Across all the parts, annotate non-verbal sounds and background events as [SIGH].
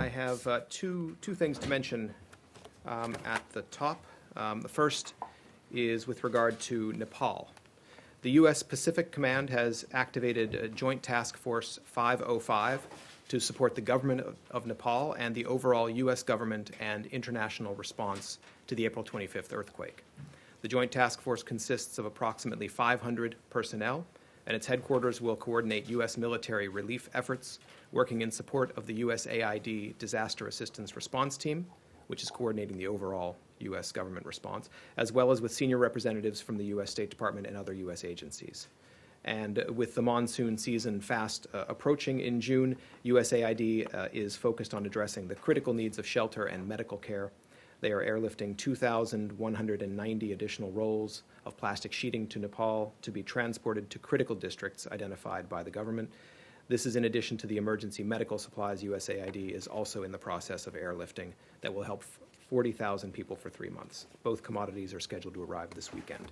I have uh, two, two things to mention um, at the top. Um, The first is with regard to Nepal. The U.S. Pacific Command has activated Joint Task Force 505 to support the government of- of Nepal and the overall U.S. government and international response to the April 25th earthquake. The Joint Task Force consists of approximately 500 personnel, and its headquarters will coordinate U.S. military relief efforts, working in support of the USAID Disaster Assistance Response Team, which is coordinating the overall U.S. government response, as well as with senior representatives from the U.S. State Department and other U.S. agencies. And with the monsoon season fast uh, approaching in June, USAID uh, is focused on addressing the critical needs of shelter and medical care. They are airlifting 2,190 additional rolls of plastic sheeting to Nepal to be transported to critical districts identified by the government. This is in addition to the emergency medical supplies USAID is also in the process of airlifting that will help 40,000 people for three months. Both commodities are scheduled to arrive this weekend.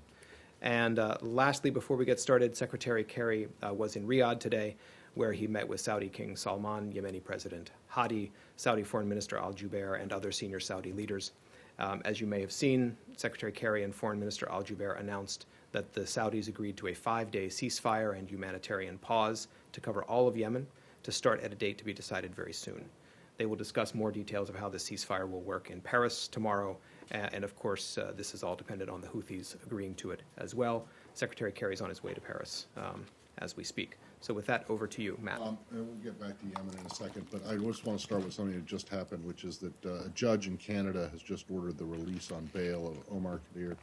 And uh, lastly, before we get started, Secretary Kerry uh, was in Riyadh today, where he met with Saudi King Salman, Yemeni President Hadi, Saudi Foreign Minister Al Jubair, and other senior Saudi leaders. Um, as you may have seen, Secretary Kerry and Foreign Minister Al Jubair announced that the Saudis agreed to a five day ceasefire and humanitarian pause to cover all of Yemen to start at a date to be decided very soon. They will discuss more details of how the ceasefire will work in Paris tomorrow, a- and of course, uh, this is all dependent on the Houthis agreeing to it as well. Secretary Kerry's on his way to Paris um, as we speak. So, with that, over to you, Matt. Um, and we'll get back to Yemen in a second, but I just want to start with something that just happened, which is that uh, a judge in Canada has just ordered the release on bail of Omar Khadr.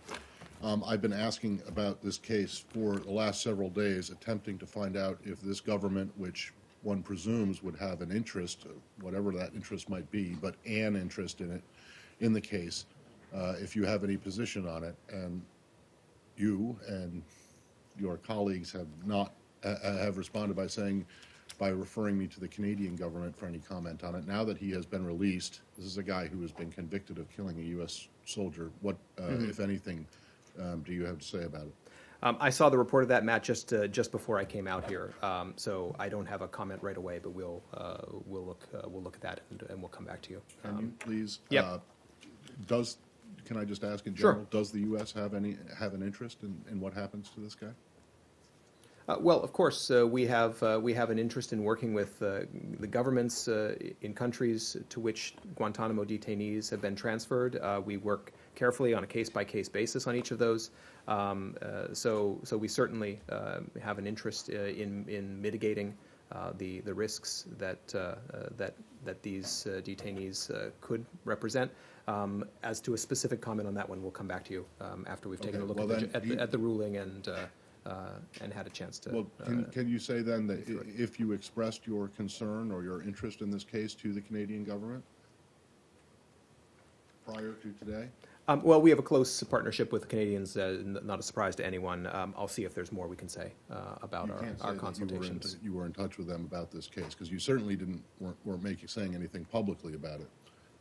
Um, I've been asking about this case for the last several days, attempting to find out if this government, which one presumes would have an interest, whatever that interest might be, but an interest in it, in the case, uh, if you have any position on it. And you and your colleagues have not, uh, have responded by saying, by referring me to the Canadian government for any comment on it. Now that he has been released, this is a guy who has been convicted of killing a U.S. soldier. What, uh, if anything, um, do you have to say about it? Um, I saw the report of that, Matt, just uh, just before I came out here. Um, so I don't have a comment right away, but we'll uh, we'll look uh, we'll look at that and, and we'll come back to you. Can you please? Um, yep. uh, Does, can I just ask in general? Sure. does the U.S. have any, have an interest in, in what happens to this guy? Uh, well, of course, uh, we have uh, we have an interest in working with uh, the governments uh, in countries to which Guantanamo detainees have been transferred. Uh, we work carefully on a case by case basis on each of those. Um, uh, so, so we certainly uh, have an interest uh, in in mitigating uh, the the risks that uh, uh, that that these uh, detainees uh, could represent. Um, as to a specific comment on that one, we'll come back to you um, after we've taken a look well at, the, at, the, at the ruling and. Uh, and had a chance to. Well, uh, can, can you say then that through i- it. if you expressed your concern or your interest in this case to the Canadian government prior to today? Um, well, we have a close partnership with the Canadians, uh, n- not a surprise to anyone. Um, I'll see if there's more we can say uh, about You our, can't say our that you were in- consultations. You were in touch with them about this case, because you certainly didn't, weren't, weren't making, saying anything publicly about it.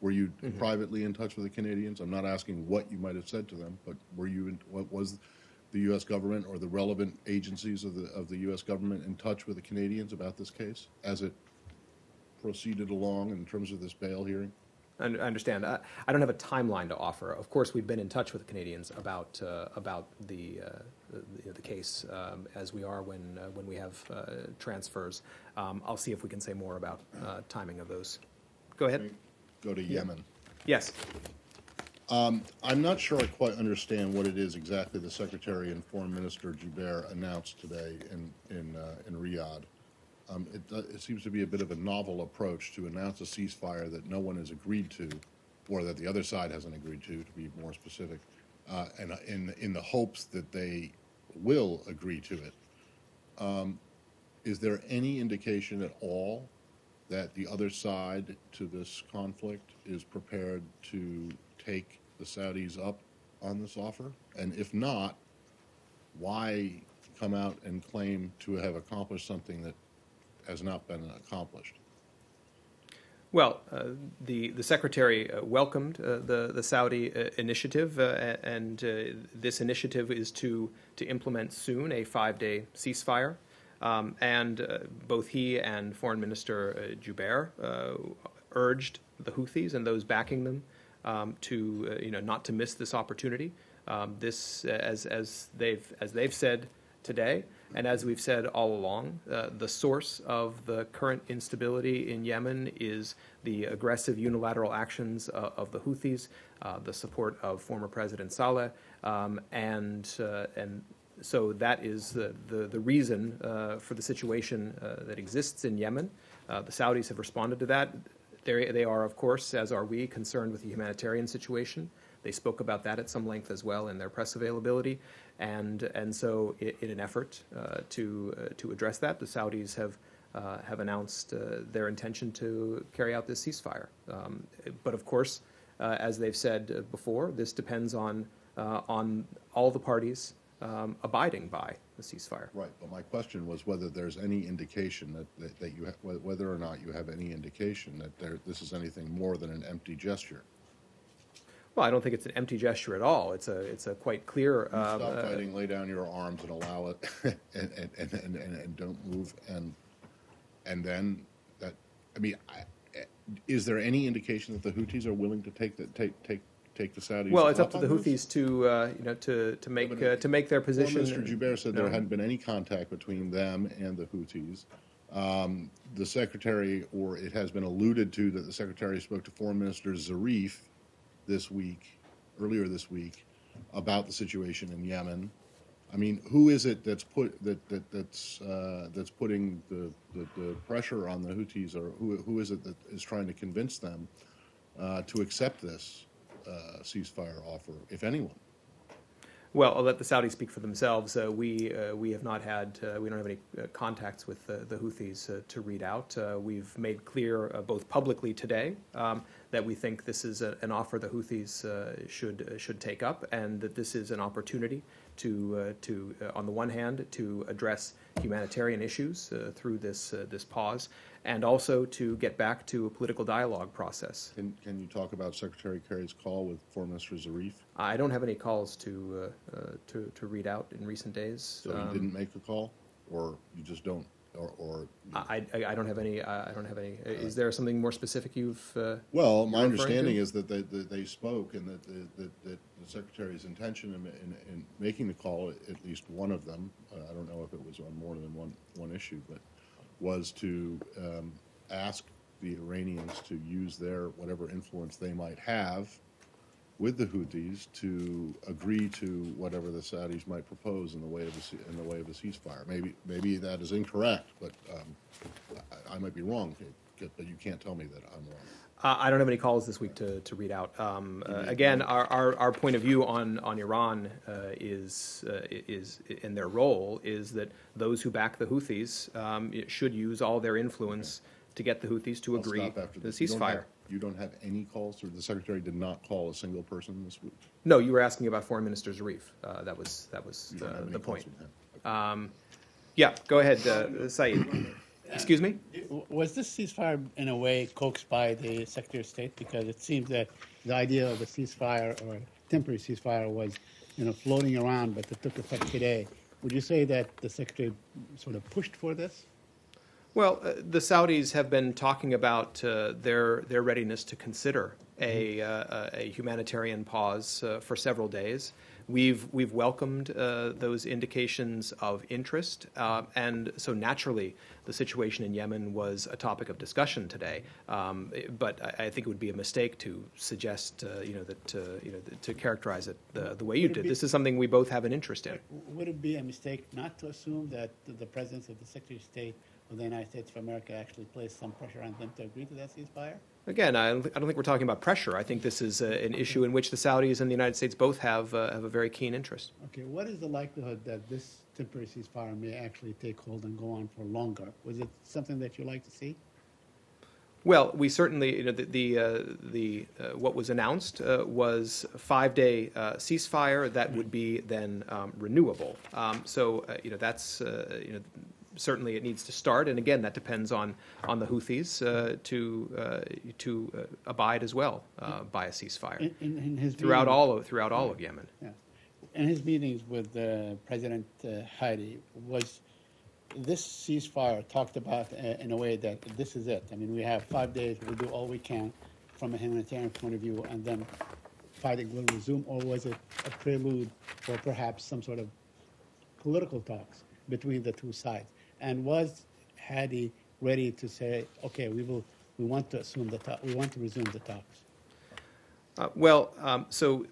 Were you Mm-hmm. privately in touch with the Canadians? I'm not asking what you might have said to them, but were you, in what was the U.S. government or the relevant agencies of the, of the U.S. government in touch with the Canadians about this case as it proceeded along in terms of this bail hearing? I understand. I, I don't have a timeline to offer. Of course, we've been in touch with the Canadians about uh, about the uh, the, the case um, as we are when uh, when we have uh, transfers. Um, I'll see if we can say more about uh, timing of those. Go ahead. Go to Yemen. Yes. I'm not sure I quite understand what it is exactly the Secretary and Foreign Minister Jubair announced today in, in, uh, in Riyadh. Um, it, uh, it seems to be a bit of a novel approach to announce a ceasefire that no one has agreed to, or that the other side hasn't agreed to, to be more specific, uh, and uh, in, in the hopes that they will agree to it. Um, is there any indication at all that the other side to this conflict is prepared to take the Saudis up on this offer? And if not, why come out and claim to have accomplished something that has not been accomplished? Well, uh, the the secretary uh, welcomed uh, the the Saudi uh, initiative, uh, and uh, this initiative is to to implement soon a five day ceasefire. Um, and both he and Foreign Minister uh, urged the Houthis and those backing them um, to, uh, you know, not to miss this opportunity. Um, This, uh, as, as they've, as they've said today, and as we've said all along, uh, the source of the current instability in Yemen is the aggressive unilateral actions uh, of the Houthis, uh, the support of former President Saleh, um, and, uh, and so that is the, the, the reason uh, for the situation uh, that exists in Yemen. Uh, the Saudis have responded to that. They, they are, of course, as are we, concerned with the humanitarian situation. They spoke about that at some length as well in their press availability. And, and so, in an effort uh, to, uh, to address that, the Saudis have, uh, have announced uh, their intention to carry out this ceasefire. Um, but of course, uh, as they've said uh, before, this depends on, on all the parties um, abiding by the ceasefire. Right, but my question was whether there's any indication that, that, that you, ha- whether or not you have any indication that there, this is anything more than an empty gesture. Well, I don't think it's an empty gesture at all. It's a, it's a quite clear. Um, Stop uh, fighting, lay down your arms and allow it, [LAUGHS] and, and, and, and, and, and don't move, and, and then that, I mean, I, eh, is there any indication that the Houthis are willing to take the, take, take, take the Saudis? Well, it's up to the? Houthis to, uh, you know, to, to make, uh, to make their Well, position. Mr. Jubair said there hadn't been any contact between them and the Houthis. Um, the secretary, or it has been alluded to that the secretary spoke to Foreign Minister Zarif this week, earlier this week, about the situation in Yemen. I mean, who is it that's put that, that that's uh, that's putting the, the, the pressure on the Houthis, or who who is it that is trying to convince them uh, to accept this uh, ceasefire offer, if anyone? Well, I'll let the Saudis speak for themselves. Uh, we uh, we have not had uh, we don't have any uh, contacts with the Houthis uh, to read out. Uh, we've made clear both publicly today um, that we think this is a, an offer the Houthis should should take up, and that this is an opportunity to to on the one hand to address humanitarian issues through this this pause, and also to get back to a political dialogue process. Can, can you talk about Secretary Kerry's call with Foreign Minister Zarif? I don't have any calls to uh, uh, to to read out in recent days. So you Um, didn't make the call, or you just don't, or, or? I, I, I don't have any. I don't have any. Is there something more specific you've? Uh, Well, my understanding to? is that they, that they spoke and that, the- that, that the secretary's intention in, in, in making the call, at least one of them, uh, I don't know if it was on more than one, one issue, but was to, um, ask the Iranians to use their, whatever influence they might have with the Houthis to agree to whatever the Saudis might propose in the way of a, in the way of a ceasefire. Maybe, maybe that is incorrect, but, um, I, I might be wrong, but you can't tell me that I'm wrong. I I don't have any calls this week to, to read out. Um, uh, again, our, our, our point of view on, on Iran uh, is, uh, is, in their role, is that those who back the Houthis um, should use all their influence to get the Houthis to I'll agree stop after to the this. You don't have- ceasefire. You don't have any calls, or the secretary did not call a single person this week? No, you were asking about Foreign Minister Zarif. Uh, that was, that was You don't have uh, the calls point. with him? Yeah, go ahead, uh, Saeed. Excuse me? Was this ceasefire in a way coaxed by the Secretary of State? Because it seems that the idea of a ceasefire or a temporary ceasefire was, you know, floating around, but it took effect today. Would you say that the Secretary sort of pushed for this? Well, uh, the Saudis have been talking about uh, their their readiness to consider a, uh, a humanitarian pause uh, for several days. We've we've welcomed uh, those indications of interest, uh, and so naturally, the situation in Yemen was a topic of discussion today. Um, but I, I think it would be a mistake to suggest, uh, you know, that uh, you know to characterize it the, the way you Would did. be- This is something we both have an interest in. Would it be a mistake not to assume that the- the presence of the Secretary of State of the United States of America actually placed some pressure on them to agree to that ceasefire? Again, I don't, thi- I don't think we're talking about pressure. I think this is uh, an issue in which the Saudis and the United States both have, uh, have a very keen interest. Okay, what is the likelihood that this temporary ceasefire may actually take hold and go on for longer? Was it something that you like to see? Well, we certainly, you know, the, the, uh, the uh, what was announced uh, was a five-day uh, ceasefire that would be then um, renewable. Um, so, uh, you know, that's, uh, you know, certainly it needs to start, and again, that depends on, on the Houthis uh, to, uh, to uh, abide as well uh, by a ceasefire In, in, throughout meeting- all of, throughout all of Yemen. Yeah. In his meetings with uh, President uh, Hadi, was this ceasefire talked about uh, in a way that this is it. I mean, we have five days, we'll do all we can from a humanitarian point of view, and then fighting will resume, or was it a prelude for perhaps some sort of political talks between the two sides? And was Hadi ready to say, okay, we will, we want to assume the talk, we want to resume the talks? Uh, Well, um, so,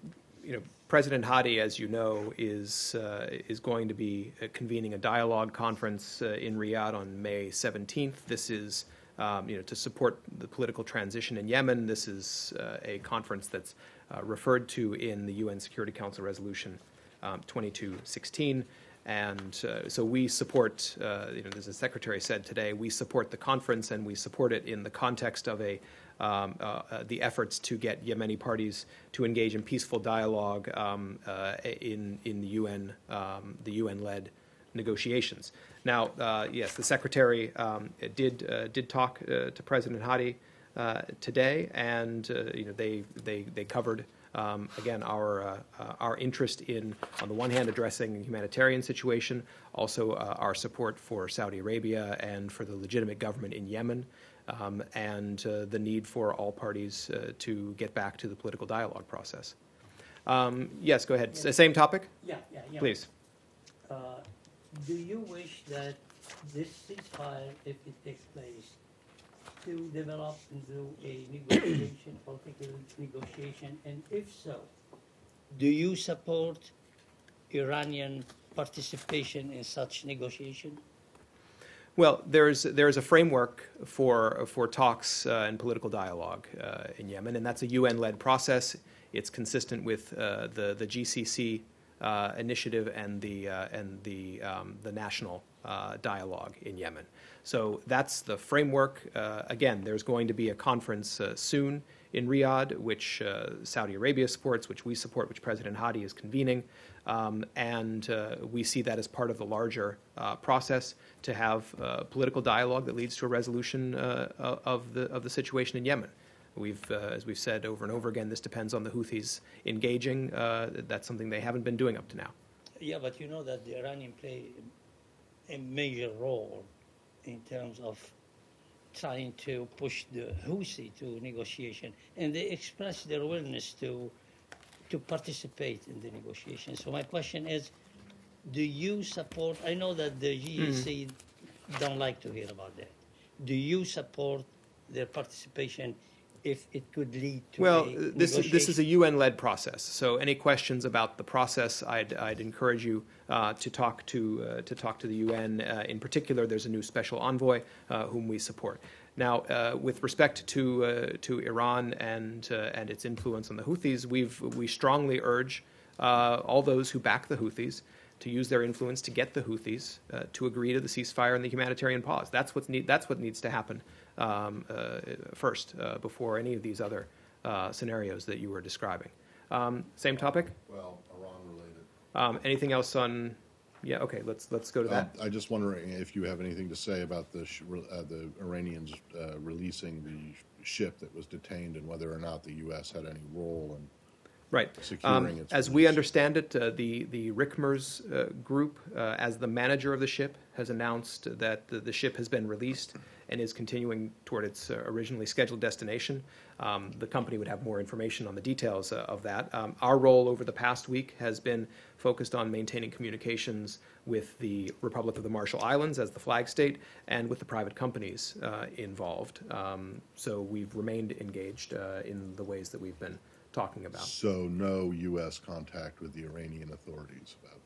you know, President Hadi, as you know, is, uh, is going to be uh, convening a dialogue conference uh, in Riyadh on May 17th. This is, um, you know, to support the political transition in Yemen. This is uh, a conference that's uh, referred to in the UN Security Council Resolution um, 2216. And uh, so we support, uh, you know, as the Secretary said today, we support the conference and we support it in the context of a, um, uh, uh, the efforts to get Yemeni parties to engage in peaceful dialogue um, uh, in, in the UN, um, the UN-led negotiations. Now, uh, yes, the Secretary um, did, did talk to President Hadi today, and you know, they, they, they covered um, again, our, uh, uh, our interest in, on the one hand, addressing the humanitarian situation, also uh, our support for Saudi Arabia and for the legitimate government in Yemen, um, and uh, the need for all parties uh, to get back to the political dialogue process. Um, yes, go ahead. S- Same topic, Yeah, yeah, yeah. please. Uh, Do you wish that this ceasefire, if it takes place, to develop into a negotiation, political negotiation, and if so, do you support Iranian participation in such negotiation? Well, there's there's a framework for for talks uh, and political dialogue uh, in Yemen, and that's a UN-led process. It's consistent with uh, the the GCC uh, initiative and the uh, and the um, the national uh, dialogue in Yemen. So that's the framework. Uh, again, there's going to be a conference uh, soon in Riyadh, which uh, Saudi Arabia supports, which we support, which President Hadi is convening. Um, and uh, we see that as part of the larger uh, process to have uh, political dialogue that leads to a resolution of, the, of the situation in Yemen. We've, as we've said over and over again, this depends on the Houthis engaging. That's something they haven't been doing up to now. Yeah, but you know that the Iranian play a major role in terms of trying to push the Houthi to negotiation, and they express their willingness to to participate in the negotiation. So my question is, do you support? I know that the GCC hmm. don't like to hear about that. Do you support their participation if it could lead to Well, a this, this is a? UN-led process, so any questions about the process, I'd, I'd encourage you uh, to talk to, uh, to talk to the UN. Uh, In particular, there's a new special envoy uh, whom we support. Now, uh, with respect to, uh, to Iran and, uh, and its influence on the Houthis, we've, we strongly urge uh, all those who back the Houthis to use their influence to get the Houthis uh, to agree to the ceasefire and the humanitarian pause. That's, what's need, that's what needs to happen um, uh, first uh, before any of these other uh, scenarios that you were describing. Um, same topic? Well, Iran-related. Um, anything else on? Yeah, okay, let's, let's go to that. I just wondering if you have anything to say about the, sh- uh, the Iranians uh, releasing the ship that was detained and whether or not the U.S. had any role in Right. Um, As we understand it, uh, the, the Rickmers uh, Group, uh, as the manager of the ship, has announced that the, the ship has been released and is continuing toward its uh, originally scheduled destination. Um, The company would have more information on the details uh, of that. Um, Our role over the past week has been focused on maintaining communications with the Republic of the Marshall Islands as the flag state and with the private companies uh, involved. Um, So we've remained engaged uh, in the ways that we've been talking about. So no U.S. contact with the Iranian authorities about.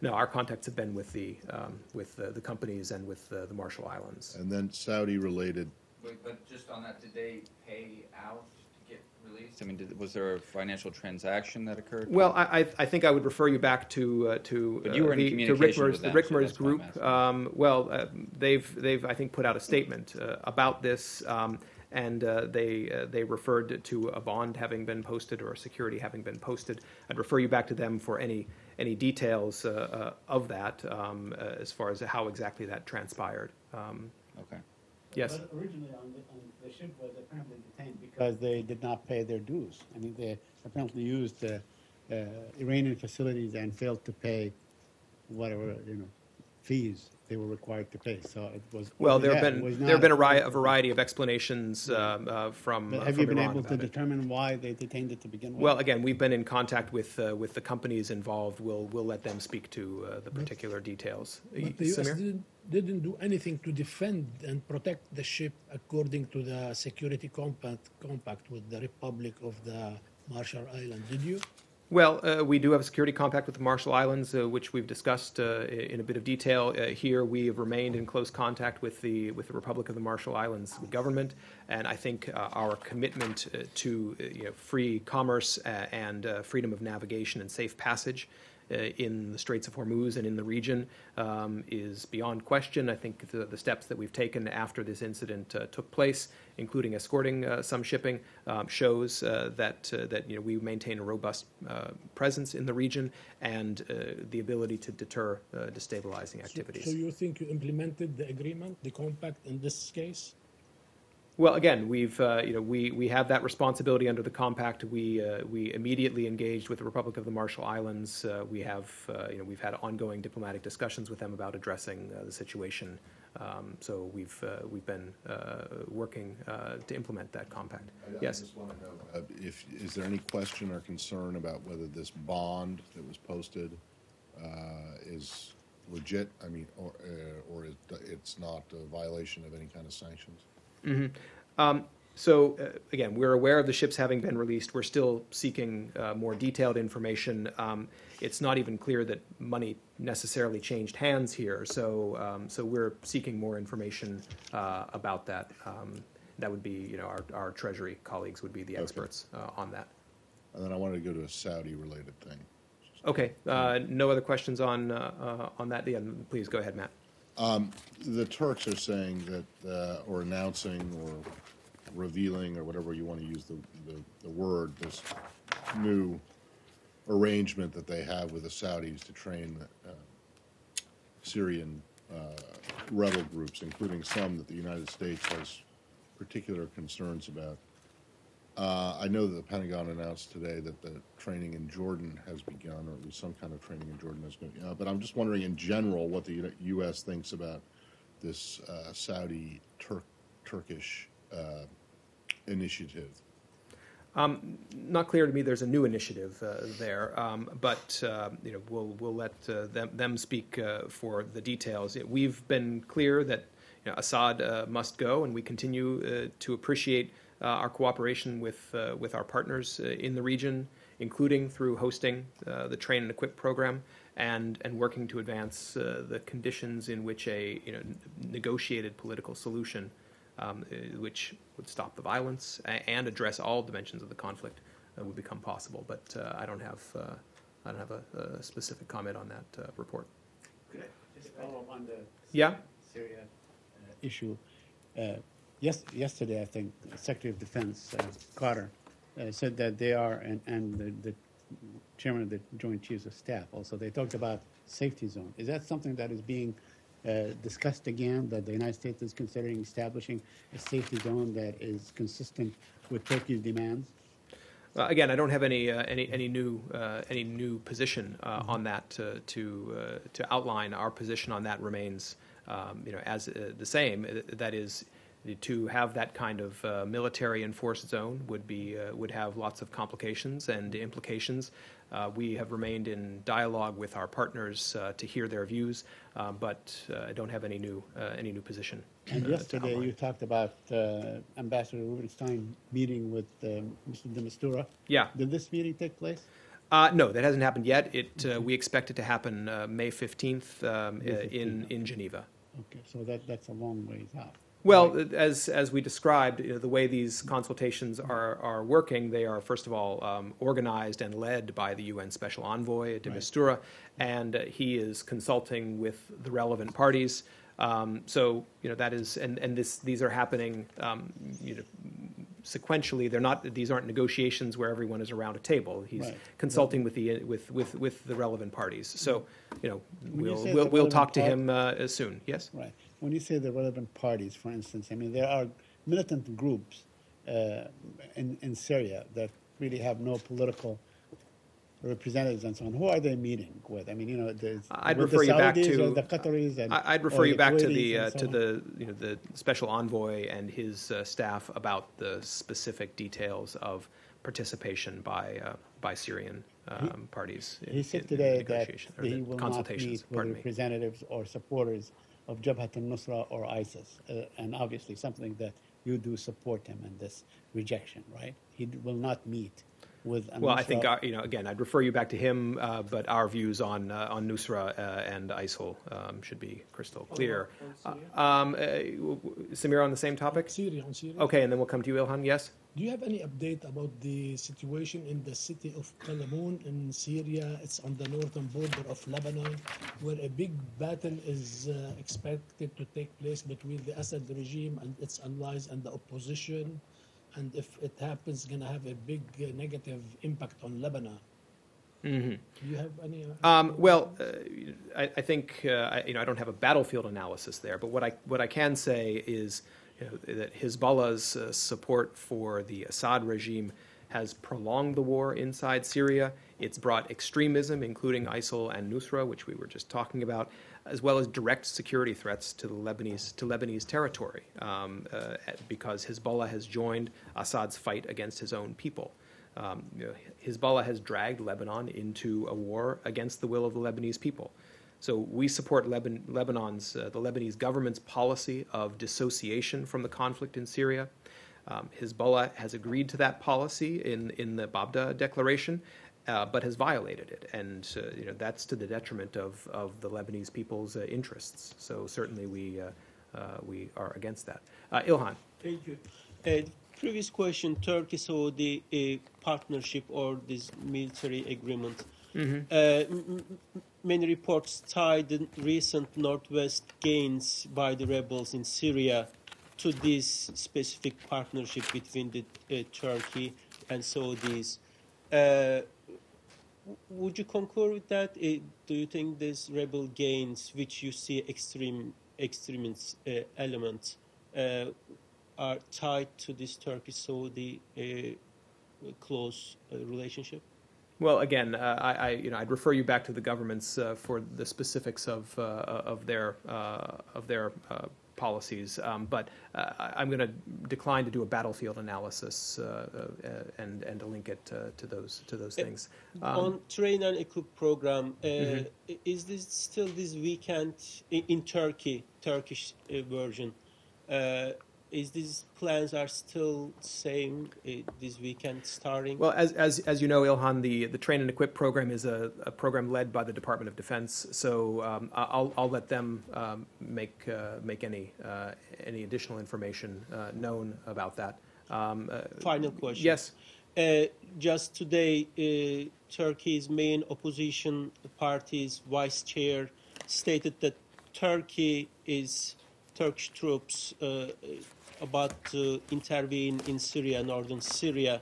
No, our contacts have been with the, um, with the, the companies and with the, the Marshall Islands. And then Saudi-related, Wait, but just on that, did they pay out to get released? I mean, did, was there a financial transaction that occurred? Well, I, I, I think I would refer you back to, uh, to. But you were in uh, the- to communication Rickmers- with The them, so Rickmers that's Group, um, well, uh, they've, they've, I think, put out a statement uh, about this, um, and uh, they, uh, they referred to a bond having been posted or a security having been posted. I'd refer you back to them for any, any details uh, uh, of that, um, uh, as far as how exactly that transpired. Um, Okay. Yes? But originally, on the, on the ship was apparently detained because they did not pay their dues. I mean, they apparently used Iranian facilities and failed to pay whatever, you know, fees they were required to pay. So it was. Well, there have been, there have been a vari- a variety of explanations um, uh, from But uh, have you been Iran able to it. determine why they detained it to begin with? Well, again, we've been in contact with, uh, with the companies involved. We'll, we'll let them speak to uh, the particular details. But the U.S. Didn't, didn't do anything to defend and protect the ship according to the security compact, compact with the Republic of the Marshall Islands, did you? Well, uh, we do have a security compact with the Marshall Islands, uh, which we've discussed uh, in a bit of detail. Uh, here, we have remained in close contact with the with the Republic of the Marshall Islands government, and I think uh, our commitment uh, to you know, free commerce and freedom of navigation and safe passage in the Straits of Hormuz and in the region um, is beyond question. I think the, the steps that we've taken after this incident uh, took place, including escorting uh, some shipping, um, shows uh, that uh, that you know we maintain a robust uh, presence in the region and uh, the ability to deter uh, destabilizing So, activities. so you think you implemented the agreement, the compact in this case? Well, again, we've, uh, you know, we, we have that responsibility under the compact. We, uh, we immediately engaged with the Republic of the Marshall Islands. Uh, we have, uh, you know, we've had ongoing diplomatic discussions with them about addressing uh, the situation. Um, so we've, uh, we've been uh, working uh, to implement that compact. I- I Yes. just want to know, uh, if, is there any question or concern about whether this bond that was posted uh, is legit? I mean, or, uh, or it's not a violation of any kind of sanctions? So, uh, again, we're aware of the ships having been released. We're still seeking uh, more detailed information. Um, It's not even clear that money necessarily changed hands here, so, um, so we're seeking more information uh, about that. Um, That would be, you know, our, our Treasury colleagues would be the experts uh, on that. And then I wanted to go to a Saudi-related thing. Okay, uh, no other questions on, uh, uh, on that? Yeah, please, go ahead, Matt. The Turks are saying that, uh, or announcing, or revealing, or whatever you want to use the, the, the word, this new arrangement that they have with the Saudis to train uh, Syrian uh, rebel groups, including some that the United States has particular concerns about. Uh, I know that the Pentagon announced today that the training in Jordan has begun, or at least some kind of training in Jordan has begun. Uh, but I'm just wondering, in general, what the U.S. thinks about this uh, Saudi Turk Turkish uh, initiative. Not clear to me there's a new initiative uh, there, um, but uh, you know, we'll, we'll let them, them speak for the details. We've been clear that you know, Assad must go, and we continue to appreciate our cooperation with, uh, with our partners uh, in the region, including through hosting uh, the Train and Equip program and, and working to advance uh, the conditions in which a you know, negotiated political solution um, uh, which would stop the violence and address all dimensions of the conflict uh, would become possible. But uh, I don't have uh, I don't have a, a specific comment on that uh, report. Could I just follow up on the Yeah. Syria uh, issue? Uh, yes, yesterday, I think Secretary of Defense uh, Carter uh, said that they are, and, and the, the chairman of the Joint Chiefs of Staff also, they talked about safety zone. Is that something that is being uh, discussed again, that the United States is considering establishing a safety zone that is consistent with Turkey's demands? Uh, again, I don't have any uh, any any new uh, any new position uh, on that to to, uh, to outline. Our position on that remains, um, you know, as the same. That is, to have that kind of uh, military enforced zone would be uh, would have lots of complications and implications. Uh, we have remained in dialogue with our partners uh, to hear their views, uh, but uh, I don't have any new uh, any new position. And yesterday, you talked about uh, Ambassador Rubinstein meeting with Mr. de Mistura. Yeah. Did this meeting take place? Uh, no, that hasn't happened yet. It, uh, we expect it to happen uh, May 15th um, in, in Geneva. Okay, so that, that's a long ways out. Well, as, as we described, you know, the way these consultations are, are working, they are, first of all, um, organized and led by the UN Special Envoy, de Right. Mistura, and uh, he is consulting with the relevant parties. Um, so, you know, that is, and, and this, these are happening, um, you know, sequentially. They're not, these aren't negotiations where everyone is around a table. He's Right. consulting with the, with, with, with the relevant parties. So, you know, When we'll, say we'll, we'll talk to part- him uh, soon. Yes? Right. When you say the relevant parties, for instance, I mean, there are militant groups uh, in, in Syria that really have no political representatives and so on, who are they meeting with? I mean, you know, the, I'd refer the you back to the Qataris and I'd refer you back to the uh, so to on? the you know the special envoy and his uh, staff about the specific details of participation by uh, by Syrian um, parties. in- He said today that or he will not consultations. meet with pardon me. representatives or supporters of Jabhat al-Nusra or ISIS, uh, and obviously something that you do support him in this rejection, right? He will not meet with. Well, I think our, you know again, I'd refer you back to him, uh, but our views on uh, on Nusra uh, and ISIL um, should be crystal clear. Uh, um, uh, w- w- Samir, on the same topic. Syria, on Syria. Okay, and then we'll come to you, Ilhan. Yes. Do you have any update about the situation in the city of Qalamoun in Syria? It's on the northern border of Lebanon, where a big battle is uh, expected to take place between the Assad regime and its allies and the opposition. And if it happens, it's going to have a big uh, negative impact on Lebanon. Do you have any? Uh, Um, well, uh, I, I think uh, I, you know I don't have a battlefield analysis there, but what I what I can say is you know, that Hezbollah's uh, support for the Assad regime has prolonged the war inside Syria. It's brought extremism, including ISIL and Nusra, which we were just talking about, as well as direct security threats to the Lebanese to Lebanese territory, um, uh, because Hezbollah has joined Assad's fight against his own people. Um, you know, Hezbollah has dragged Lebanon into a war against the will of the Lebanese people. So we support Leban- Lebanon's, uh, the Lebanese government's policy of dissociation from the conflict in Syria. Um, Hezbollah has agreed to that policy in, in the Baabda Declaration, uh, but has violated it, and uh, you know that's to the detriment of, of the Lebanese people's uh, interests. So certainly we uh, uh, we are against that. Uh, Ilhan. Thank you. Uh, previous question, Turkey saw the uh, partnership or this military agreement. Uh, m- m- many reports tied the recent Northwest gains by the rebels in Syria to this specific partnership between the uh, Turkey and Saudis. Uh, would you concur with that? Uh, do you think these rebel gains, which you see extreme extremist uh, elements, uh, are tied to this Turkey-Saudi uh, close relationship? Well, again, uh, I, I, you know, I'd refer you back to the governments uh, for the specifics of uh, of their uh, of their uh, policies. Um, but uh, I'm going to decline to do a battlefield analysis uh, uh, and and to link it uh, to those to those things. Um, On train and equip program, uh, i- is this still this weekend in, in Turkey, Turkish uh, version? Is these plans are still same uh, this weekend starting? Well, as, as, as you know, Ilhan, the, the Train and Equip program is a, a program led by the Department of Defense. So um, I'll, I'll let them um, make, uh, make any, uh, any additional information uh, known about that. Um, uh, Final question. Yes. Uh, just today, uh, Turkey's main opposition party's vice chair stated that Turkey is Turkish troops uh, about to intervene in Syria, northern Syria.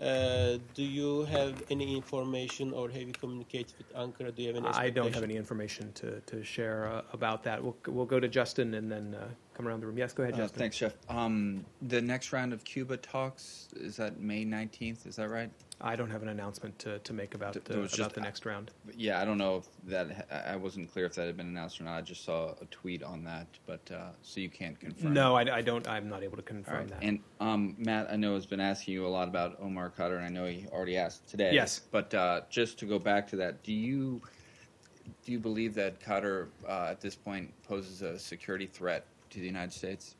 Uh, do you have any information or have you communicated with Ankara? Do you have any I don't have any information to, to share uh, about that. We'll, we'll go to Justin and then uh, come around the room. Yes, go ahead, Uh, Justin. thanks, Jeff. Um, the next round of Cuba talks is that May nineteenth. Is that right? I don't have an announcement to, to make about, Th- was about just- the next round. Yeah, I don't know if that. I wasn't clear if that had been announced or not. I just saw a tweet on that, but uh, so you can't confirm. No, I, I don't. I'm not able to confirm right. that. And um, Matt, I know has been asking you a lot about Omar Khadr, and I know he already asked today. Yes. But uh, just to go back to that, do you do you believe that Khadr uh, at this point poses a security threat to the United States?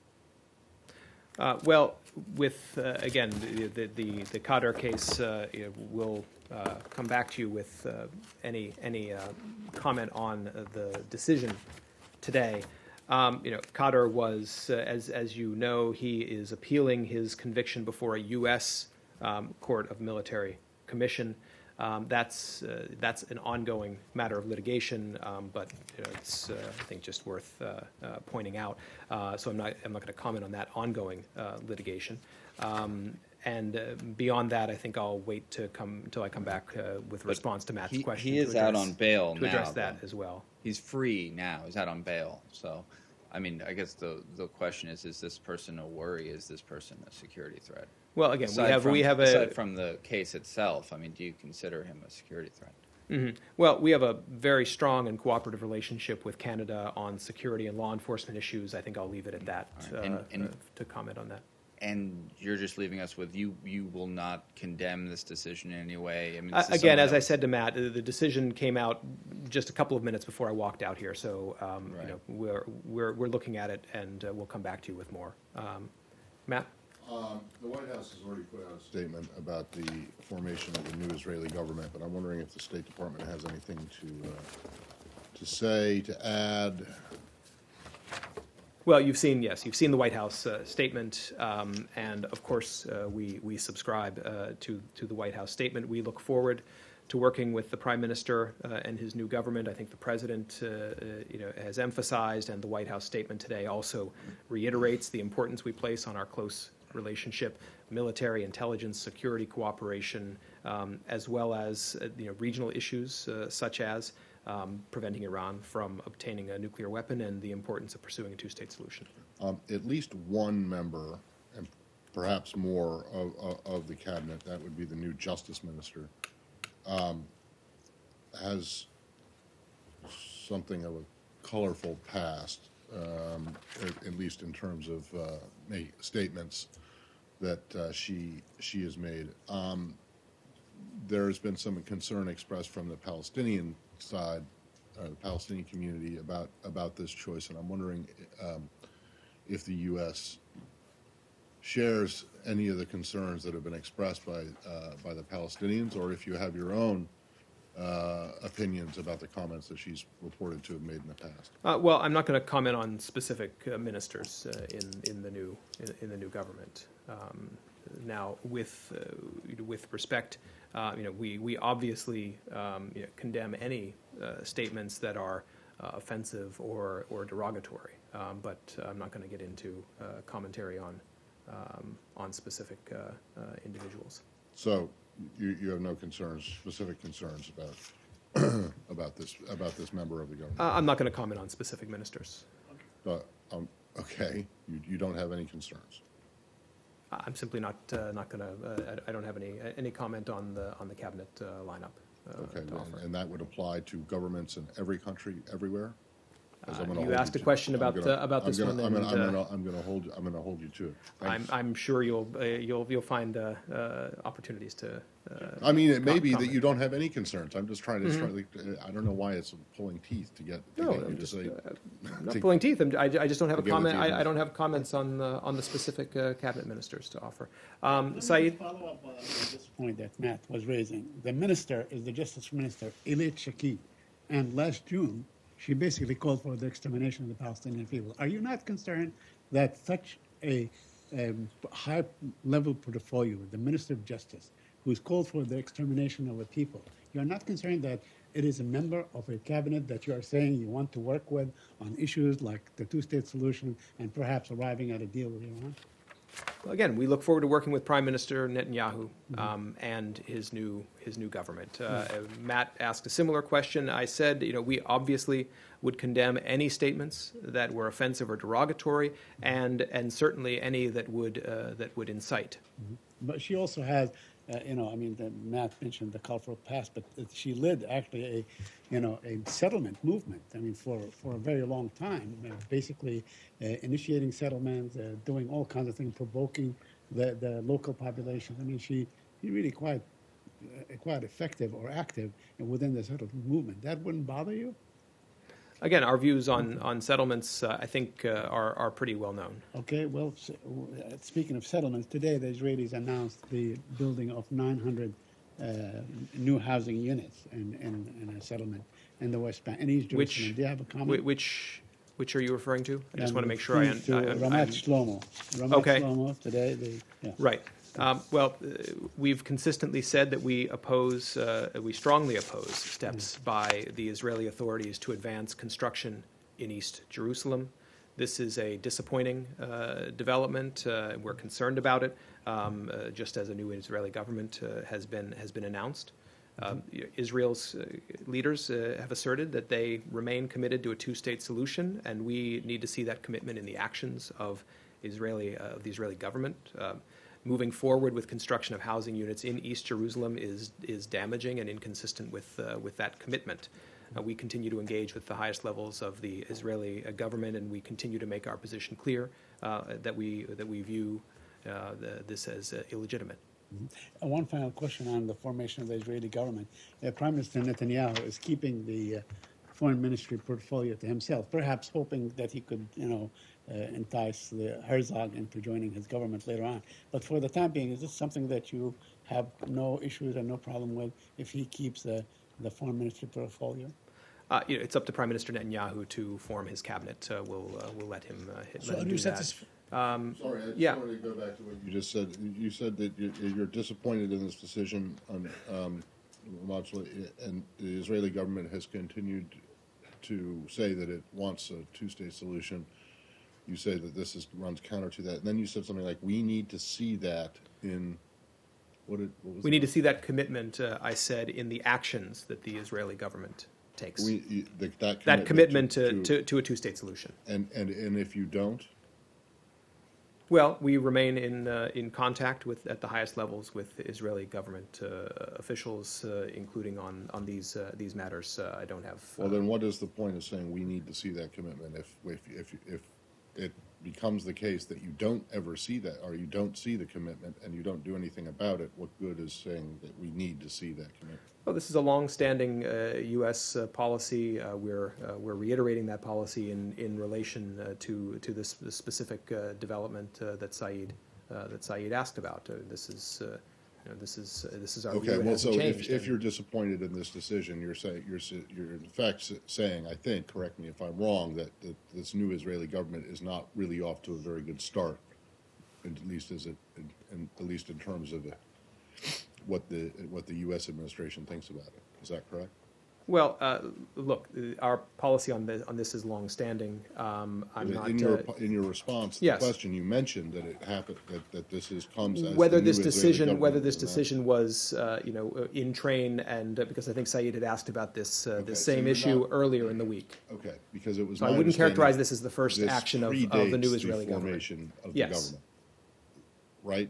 Uh, well, with uh, again the the the, the Khadr case, uh, we'll uh, come back to you with uh, any any uh, comment on the decision today. Um, you know, Khadr was, as as you know, he is appealing his conviction before a U.S. Um, court of military commission. Um, that's uh, that's an ongoing matter of litigation, um, but you know, it's uh, I think just worth uh, uh, pointing out. Uh, so I'm not I'm not going to comment on that ongoing uh, litigation. Um, and uh, beyond that, I think I'll wait to come until I come back uh, with a response to Matt's he, question. he is out on bail to now. address that as well. He's free now. He's out on bail. So I mean, I guess the the question is: Is this person a worry? Is this person a security threat? Well, again, we have from, we have a aside from the case itself. I mean, do you consider him a security threat? Mhm. Well, we have a very strong and cooperative relationship with Canada on security and law enforcement issues. I think I'll leave it at that right. And- uh, and- uh, to comment on that. And you're just leaving us with you. You will not condemn this decision in any way. I mean, Uh, Again, as I said to Matt, the decision came out just a couple of minutes before I walked out here, so, um, you know, we're, we're, we're looking at it, and uh, we'll come back to you with more. Um, Matt? Um, The White House has already put out a statement about the formation of the new Israeli government, but I'm wondering if the State Department has anything to, uh, to say, to add. Well, you've seen, yes, you've seen the White House uh, statement, um, and of course, uh, we, we subscribe uh, to, to the White House statement. We look forward to working with the Prime Minister uh, and his new government. I think the President, uh, uh, you know, has emphasized, and the White House statement today also reiterates the importance we place on our close relationship, military, intelligence, security cooperation, um, as well as, uh, you know, regional issues uh, such as um, preventing Iran from obtaining a nuclear weapon and the importance of pursuing a two-state solution. Um, At least one member, and perhaps more, of, of- of the cabinet, that would be the new Justice Minister, um, has something of a colorful past, um, at, at least in terms of uh, statements that uh, she she has made. Um, there has been some concern expressed from the Palestinian side, uh, the Palestinian community about about this choice, and I'm wondering um, if the U.S. shares any of the concerns that have been expressed by uh, by the Palestinians, or if you have your own uh, opinions about the comments that she's reported to have made in the past. Uh, well, I'm not going to comment on specific uh, ministers uh, in in the new in, in the new government. Um, now, with uh, with respect, uh, you know, we we obviously um, you know, condemn any uh, statements that are uh, offensive or or derogatory. Um, but I'm not going to get into uh, commentary on um, on specific uh, uh, individuals. So you, you have no concerns, specific concerns about [CLEARS THROAT] about this about this member of the government. Uh, I'm not going to comment on specific ministers. Uh, um, okay, you, you don't have any concerns. I- I'm simply not uh, not going to. Uh, I I don't have any any comment on the on the cabinet uh, lineup. Uh, Okay, to offer. and, and that would apply to governments in every country, everywhere. 'Cause I'm Uh, gonna you hold asked a question about, gonna- uh, about I'm this gonna- one, I'm gonna, and, I'm uh, gonna, I'm gonna hold, you- I'm gonna hold you to it. I'm, I'm sure you'll uh, you'll you'll find uh, uh, opportunities to. Uh, I mean, it may com- be that you don't have any concerns. I'm just trying to, try to- I don't know why it's pulling teeth to get, to no, get I'm to just say. uh, I'm [LAUGHS] not to- pulling teeth. I'm, I, I just don't have a to get what comment. I, I don't have comments on the on the specific uh, cabinet ministers to offer. Um, Let Saeed, Follow up on this point that Matt was raising. The minister is the Justice Minister, Ayelet Shaked, and last June, she basically called for the extermination of the Palestinian people. Are you not concerned that such a um, high-level portfolio, the Minister of Justice, who's called for the extermination of a people, you're not concerned that it is a member of a cabinet that you are saying you want to work with on issues like the two-state solution and perhaps arriving at a deal with Iran? Again, we look forward to working with Prime Minister Netanyahu um, and his new his new government. Uh, Matt asked a similar question. I said, you know, we obviously would condemn any statements that were offensive or derogatory, and and certainly any that would uh, that would incite. But she also has, uh, you know, I mean, the, Matt mentioned the cultural past, but she led actually a, you know, a settlement movement. I mean, for, for a very long time, uh, basically uh, initiating settlements, uh, doing all kinds of things, provoking the, the local population. I mean, she, she really quite, uh, quite effective or active within the settlement movement. That wouldn't bother you? Again, our views on on settlements, uh, I think, uh, are are pretty well known. Okay, well, s- w- uh, speaking of settlements, today the Israelis announced the building of 900 uh, new housing units in, in, in a settlement in the West Bank, in East Jerusalem. Which Do you have a comment? whi- which which are you referring to? I just want to make sure I. un- referring I- I'm- Ramat I'm- Shlomo. Ramat Okay. Shlomo, today, the, yeah. Right. Um, well, uh, we've consistently said that we oppose, uh, we strongly oppose steps by the Israeli authorities to advance construction in East Jerusalem. This is a disappointing uh, development. Uh, we're concerned about it, um, uh, just as a new Israeli government uh, has been has been announced. Uh, Israel's uh, leaders uh, have asserted that they remain committed to a two-state solution, and we need to see that commitment in the actions of Israeli uh, of the Israeli government. Moving forward with construction of housing units in East Jerusalem is is damaging and inconsistent with uh, with that commitment. Uh, we continue to engage with the highest levels of the Israeli uh, government, and we continue to make our position clear uh, that we that we view uh, the, this as illegitimate. Uh, One final question on the formation of the Israeli government. Prime Minister Netanyahu is keeping the foreign ministry portfolio to himself, perhaps hoping that he could, you know, uh, entice the Herzog into joining his government later on. But for the time being, is this something that you have no issues and no problem with if he keeps the, the foreign ministry portfolio? Uh, you know, it's up to Prime Minister Netanyahu to form his cabinet. Uh, we'll uh, we'll let him, uh, hit, So let him are do you that. satisfied? Um, Sorry, I just Yeah. wanted to go back to what you just said. You said that you- you're disappointed in this decision on, um, and the Israeli government has continued to say that it wants a two-state solution. You say that this is, runs counter to that. And then you said something like, we need to see that in, what did, what was we need to see that commitment. Uh, I said in the actions that the Israeli government takes. We, you- that- that that commitment to, to- to, to a two-state solution. And, and, and if you don't? Well, we remain in uh, in contact with at the highest levels with Israeli government uh, officials, uh, including on on these uh, these matters. Uh, I don't have. Well, uh, then what is the point of saying we need to see that commitment if, if, if, if it becomes the case that you don't ever see that, or you don't see the commitment and you don't do anything about it, what good is saying that we need to see that commitment? Well, this is a long-standing uh, U.S. Uh, policy. Uh, we're uh, we're reiterating that policy in in relation uh, to to this, this specific uh, development that Saeed that Saeed asked about. This is you know, this is uh, this is our Okay, view. Well, so if, if you're disappointed in this decision, you're saying, you're, you're in fact saying, I think, correct me if I'm wrong, that, that this new Israeli government is not really off to a very good start, at least as it, in, in- at least in terms of the, what the, what the U.S. administration thinks about it. Is that correct? Well, uh, look, our policy on this, on this is longstanding. Um, I'm In- not. In your, uh, in your response to the yes. question, you mentioned that it happened, that, that this is, comes as. whether new this Israeli decision, whether government this is announced. decision was, uh, you know, uh, in train, and uh, because I think Saeed had asked about this uh, Okay, this so same you're issue not- earlier in the week. Okay, because it was So my I wouldn't understanding characterize this as the first this action of, of the predates new Israeli government. formation of the Yes. government. Right?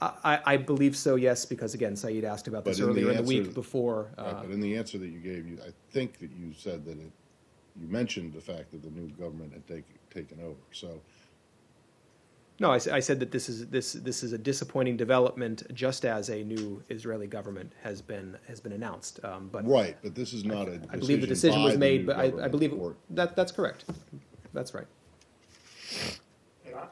I, I- I believe so, yes, because again, Saeed asked about But this in the earlier in the week before. Right, Uh, but in the answer that you gave, you, I think that you said that it, you mentioned the fact that the new government had taken, taken over, so. no, I said that this is this this is a disappointing development, just as a new Israeli government has been has been announced. Um, but Right, but this is not a decision I believe the decision was made, but I, I believe or- that that's correct. That's right.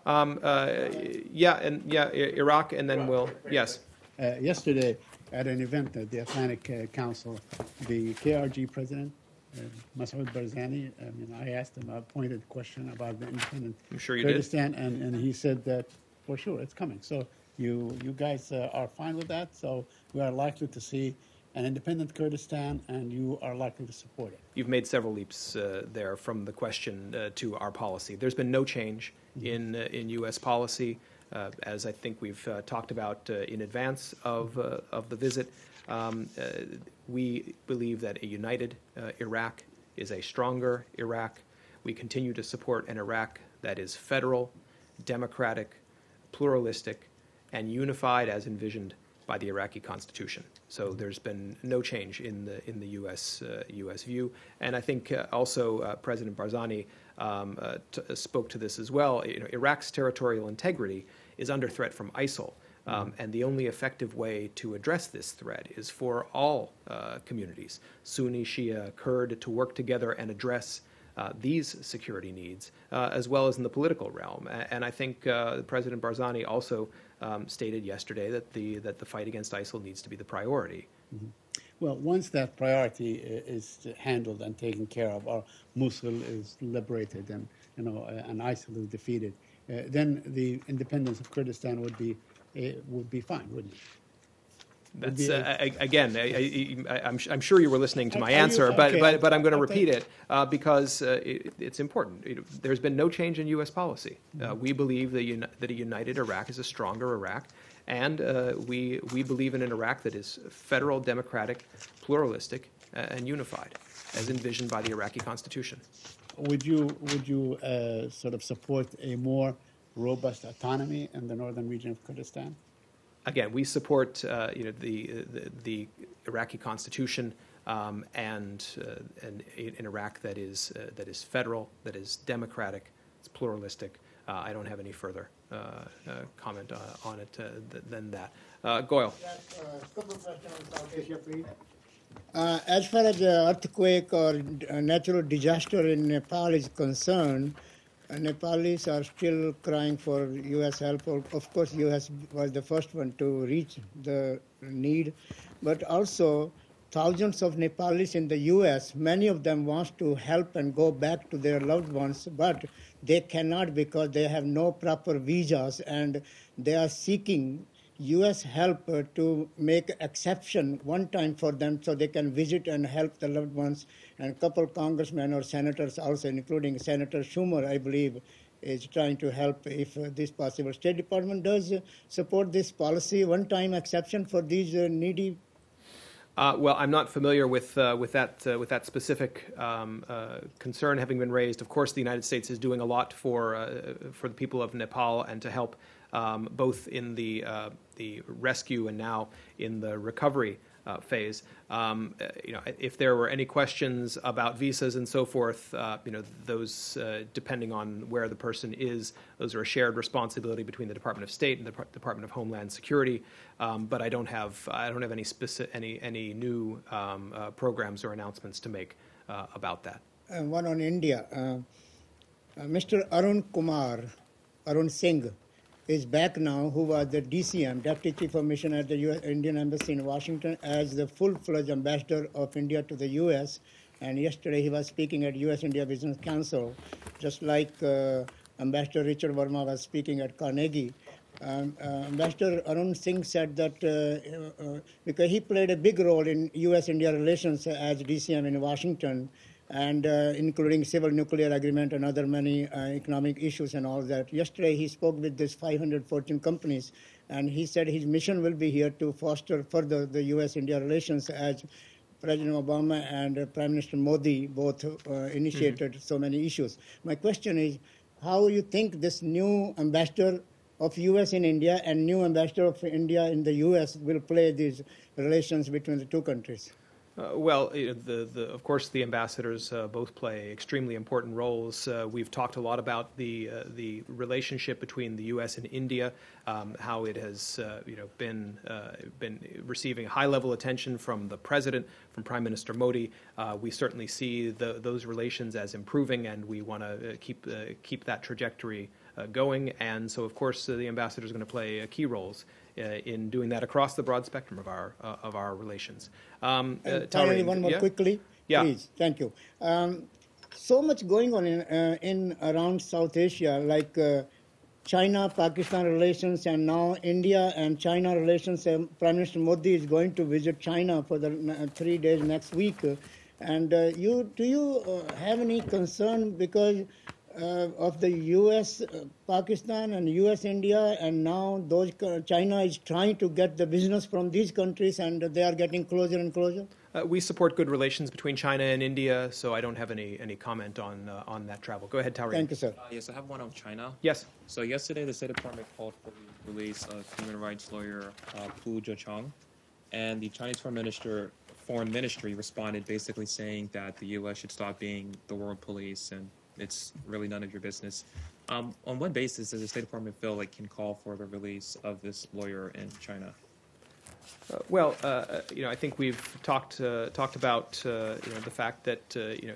Um, uh, yeah, and yeah, I- Iraq, and then we'll yes. Uh, yesterday, at an event at the Atlantic uh, Council, the KRG president, uh, Masoud Barzani, I mean, I asked him a pointed question about the independent I'm sure you did. Kurdistan, and, and he said that for sure it's coming. So you you guys uh, are fine with that. So we are likely to see an independent Kurdistan, and you are likely to support it. You've made several leaps uh, there from the question uh, to our policy. There's been no change in uh, in U.S. policy, uh, as I think we've uh, talked about uh, in advance of uh, of the visit. Um, uh, we believe that a united uh, Iraq is a stronger Iraq. We continue to support an Iraq that is federal, democratic, pluralistic, and unified as envisioned by the Iraqi constitution. So there's been no change in the in the U.S. Uh, U.S. view, and I think uh, also uh, President Barzani um, uh, t- spoke to this as well. You know, Iraq's territorial integrity is under threat from ISIL. Um, and the only effective way to address this threat is for all uh, communities, Sunni, Shia, Kurd, to work together and address uh, these security needs, uh, as well as in the political realm. And I think uh, President Barzani also um, stated yesterday that the that the fight against ISIL needs to be the priority. Well, once that priority is handled and taken care of, or Mosul is liberated and you know uh, and ISIL is defeated, uh, then the independence of Kurdistan would be uh, would be fine, wouldn't it? That's, uh, again, I, I, I- I'm, I'm sure you were listening to my answer, but, okay, but, but I'm going to repeat it uh, because uh, it, it's important. It- There's been no change in U.S. policy. Uh, Mm-hmm. we believe that, uni- that a united Iraq is a stronger Iraq, and uh, we, we believe in an Iraq that is federal, democratic, pluralistic, uh, and unified, as envisioned by the Iraqi Constitution. Would you, would you uh, sort of support a more robust autonomy in the northern region of Kurdistan? Again, we support uh, you know the, the the Iraqi constitution um, and uh, and an Iraq that is uh, that is federal, that is democratic, it's pluralistic. Uh, I don't have any further uh, uh, comment uh, on it uh, th- than that. Uh, Goyal. Uh, as far as the earthquake or uh, natural disaster in Nepal is concerned, uh, Nepalis are still crying for U.S. help. Of course, U.S. was the first one to reach the need, but also thousands of Nepalis in the U.S. Many of them want to help and go back to their loved ones, but they cannot because they have no proper visas and they are seeking U.S. help to make exception one time for them so they can visit and help the loved ones. And a couple congressmen or senators also, including Senator Schumer, I believe, is trying to help if uh, this possible. State Department does support this policy, one-time exception for these uh, needy Uh, well, I'm not familiar with uh, with that uh, with that specific um, concern having been raised. Of course, the United States is doing a lot for for the people of Nepal and to help um, both in the the rescue and now in the recovery phase. Um, uh, you know, if there were any questions about visas and so forth, uh, you know, those uh, depending on where the person is, those are a shared responsibility between the Department of State and the Depart- Department of Homeland Security. Um, but I don't have I don't have any specific any any new um, uh, programs or announcements to make uh, about that. uh, one on India. Uh, uh, Mr. Arun Kumar, Arun Singh, is back now, who was the DCM, Deputy Chief of Mission at the US, Indian Embassy in Washington, as the full-fledged ambassador of India to the U.S. And yesterday he was speaking at U.S.-India Business Council, just like uh, Ambassador Richard Verma was speaking at Carnegie. Um, uh, Ambassador Arun Singh said that uh, uh, because he played a big role in U.S.-India relations as DCM in Washington, and uh, including civil nuclear agreement and other many uh, economic issues and all that. Yesterday he spoke with this 514 companies, and he said his mission will be here to foster further the U.S.-India relations as President Obama and uh, Prime Minister Modi both uh, initiated so many issues. My question is, how you think this new ambassador of U.S. in India and new ambassador of India in the U.S. will play these relations between the two countries? Uh, well, the, the, of course, the ambassadors uh, both play extremely important roles. Uh, we've talked a lot about the uh, the relationship between the U.S. and India, um, how it has uh, you know been uh, been receiving high level attention from the president, from Prime Minister Modi. We certainly see the, those relations as improving, and we want to keep keep that trajectory going. And so, of course, the ambassador is going to play key roles in doing that across the broad spectrum of our uh, of our relations. Um, uh, finally, one more yeah? quickly, Yeah. please. Thank you. Um, so much going on in, uh, in around South Asia, like uh, China Pakistan relations, and now India and China relations. Um, Prime Minister Modi is going to visit China for the uh, three days next week. Uh, and uh, you, do you uh, have any concern because uh, of the U.S. Uh, Pakistan and U.S. India, and now those China is trying to get the business from these countries, and they are getting closer and closer. Uh, we support good relations between China and India, so I don't have any any comment on uh, on that travel. Go ahead, Taureen. Thank you, sir. Uh, yes, I have one on China. Yes. So yesterday, the State Department called for the release of human rights lawyer uh, Pu Zhiqiang, and the Chinese Foreign Minister, Foreign Ministry responded basically saying that the U.S. should stop being the world police and it's really none of your business. Um, on what basis does the State Department feel like can call for the release of this lawyer in China? Uh, well, uh, you know, I think we've talked uh, talked about uh, you know the fact that uh, you know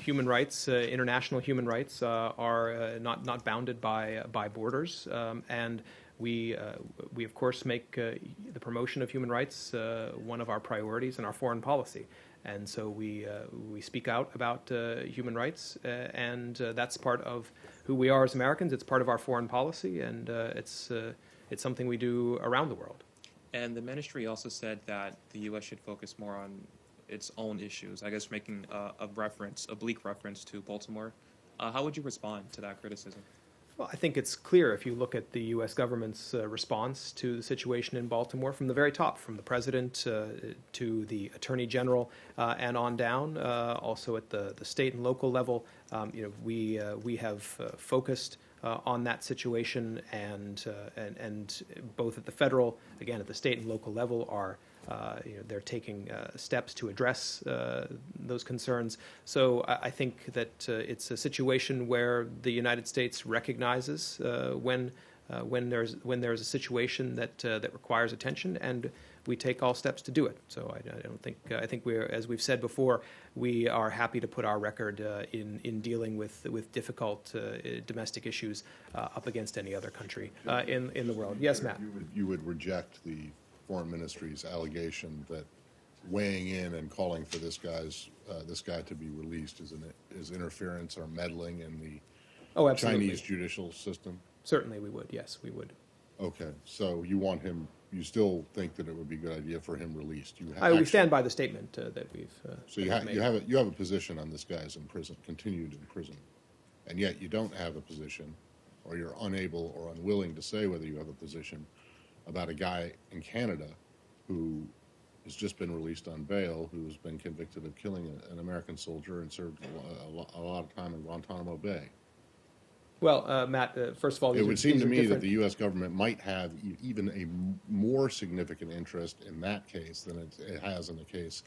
human rights, uh, international human rights, uh, are uh, not not bounded by uh, by borders, um, and we uh, we of course make uh, the promotion of human rights uh, one of our priorities in our foreign policy. And so we uh, we speak out about uh, human rights, uh, and that's part of who we are as Americans. It's part of our foreign policy, and it's it's something we do around the world. And the ministry also said that the U.S. should focus more on its own issues. I guess making a, reference, a bleak reference to Baltimore. Uh, how would you respond to that criticism? Well, I think it's clear if you look at the U.S. government's uh, response to the situation in Baltimore from the very top, from the president uh, to the attorney general uh, and on down, uh, also at the, the state and local level. Um, you know, we uh, we have uh, focused on that situation, and, and and both at the federal, again at the state and local level, are uh, you know, they're taking uh, steps to address uh, those concerns. So I, I think that uh, it's a situation where the United States recognizes uh, when when there's when there's a situation that that requires attention, and we take all steps to do it. So I, I don't think I think we're as we've said before, we are happy to put our record in in dealing with with difficult domestic issues up against any other country in in the world. Yes, Matt. You would, you would reject the foreign ministry's allegation that weighing in and calling for this guy's uh, this guy to be released is an is interference or meddling in the Oh, absolutely. Chinese judicial system. Certainly, we would. Yes, we would. Okay, so you want him? You still think that it would be a good idea for him released? You I, actually- we stand by the statement uh, that we've. Uh, So you, ha- you have a, you have a position on this guy's in prison, continued in prison, and yet you don't have a position, or you're unable or unwilling to say whether you have a position about a guy in Canada who has just been released on bail, who's been convicted of killing an American soldier and served a, a, a lot of time in Guantanamo Bay. Well, uh, Matt, uh, first of all, It are- would seem to me that the U.S. government might have even a more significant interest in that case than it, it has in the case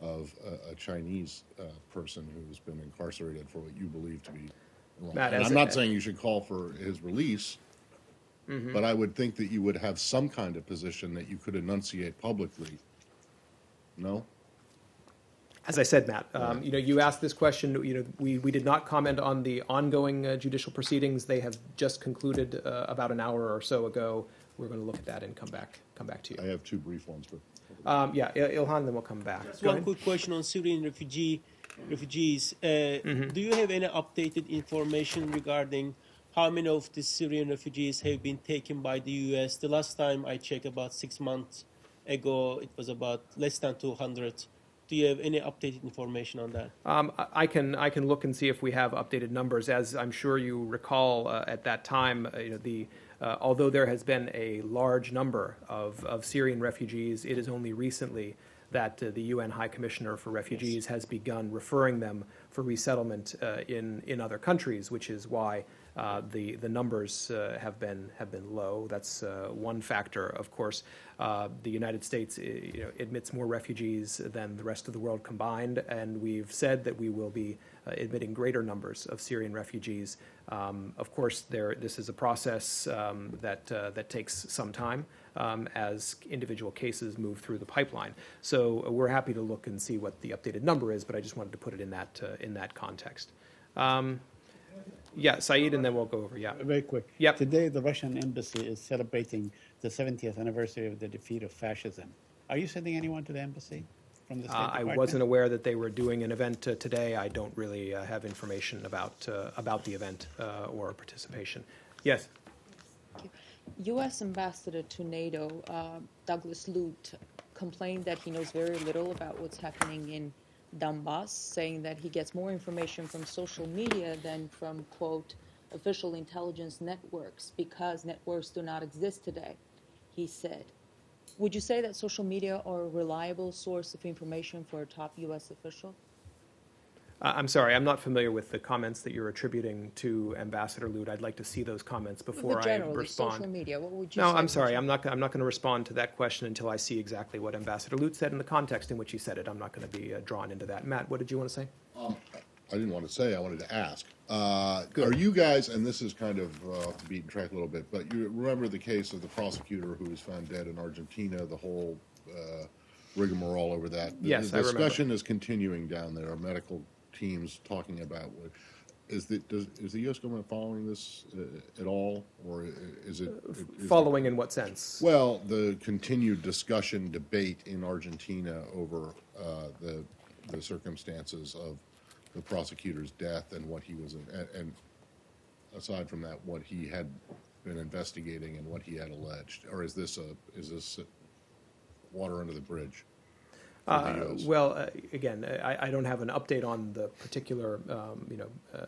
of a, a Chinese uh, person who's been incarcerated for what you believe to be. Matt, and I'm a- not saying you should call for his release, Mm-hmm. but I would think that you would have some kind of position that you could enunciate publicly. No? As I said, Matt, um, you know, you asked this question. You know, we, we did not comment on the ongoing uh, judicial proceedings. They have just concluded uh, about an hour or so ago. We're going to look at that and come back come back to you. I have two brief ones, but Um, yeah, Il- Ilhan, then we'll come back. Just Go one ahead. quick question on Syrian refugee refugees. Uh, Mm-hmm. Do you have any updated information regarding how many of the Syrian refugees have been taken by the U.S.? The last time I checked, about six months ago, it was about less than 200. Do you have any updated information on that? Um, I- can I can look and see if we have updated numbers. As I'm sure you recall, uh, at that time, uh, you know, the uh, although there has been a large number of, of Syrian refugees, it is only recently that uh, the UN High Commissioner for Refugees has begun referring them for resettlement uh, in in other countries, which is why the the numbers uh, have been have been low. That's uh, one factor. Of course, uh, the United States uh, admits more refugees than the rest of the world combined, and we've said that we will be uh, admitting greater numbers of Syrian refugees. Um, of course, there this is a process um, that uh, that takes some time um, as individual cases move through the pipeline. So uh, we're happy to look and see what the updated number is, but I just wanted to put it in that uh, in that context. Yeah, Saeed, and then we'll go over. Yeah. Very quick. Yep. Today, the Russian embassy is celebrating the 70th anniversary of the defeat of fascism. Are you sending anyone to the embassy from the State Uh, I wasn't aware that they were doing an event uh, today. I don't really uh, have information about uh, about the event uh, or participation. Yes. U.S. Ambassador to NATO, uh, Douglas Lute, complained that he knows very little about what's happening in Donbass, saying that he gets more information from social media than from, quote, official intelligence networks because networks do not exist today, he said. Would you say that social media are a reliable source of information for a top U.S. official? Uh, I'm sorry, I'm not familiar with the comments that you're attributing to Ambassador Lute. I'd like to see those comments before but I generally, respond. social media, what would you No, say? I'm sorry. I'm not. I'm not going to respond to that question until I see exactly what Ambassador Lute said in the context in which he said it. I'm not going to be uh, drawn into that. Matt, what did you want to say? I didn't want to say, I wanted to ask. Uh, Are you guys, and this is kind of uh, off the beaten track a little bit, but you remember the case of the prosecutor who was found dead in Argentina, the whole uh, rigmarole over that? The- Yes, The I remember. discussion is continuing down there, medical teams talking about, is the, does, is the U.S. government following this uh, at all, or is it? is it- Following in what sense? well, the continued discussion, debate in Argentina over uh, the the circumstances of the prosecutor's death and what he was, and, and aside from that, what he had been investigating and what he had alleged, or is this a is this water under the bridge. Uh. Well, uh, again, I, I don't have an update on the particular, um, you know, uh,